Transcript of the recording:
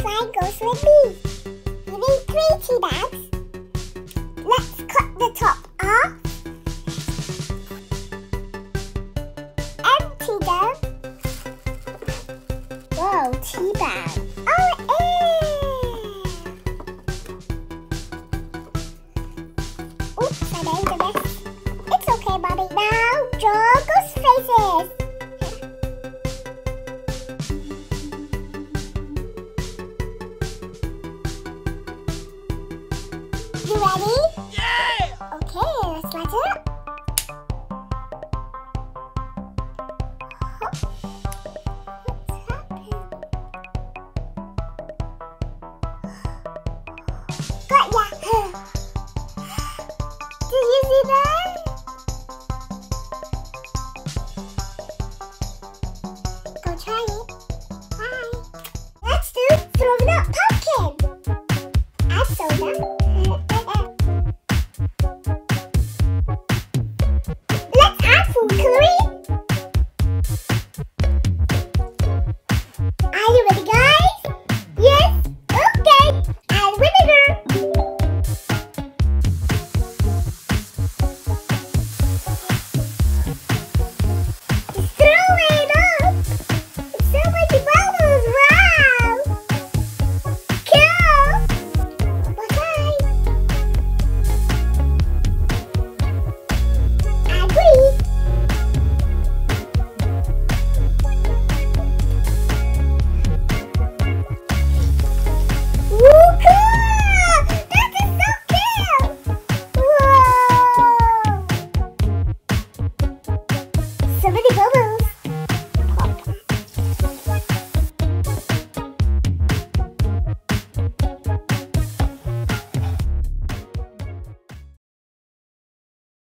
line goes with me. You three tea bags. Let's cut the top off. Empty them. Whoa, tea bag. Oh. Oops, mess. It's okay, Mommy. Now, draw ghost faces. You ready?